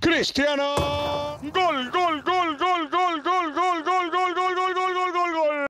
Cristiano.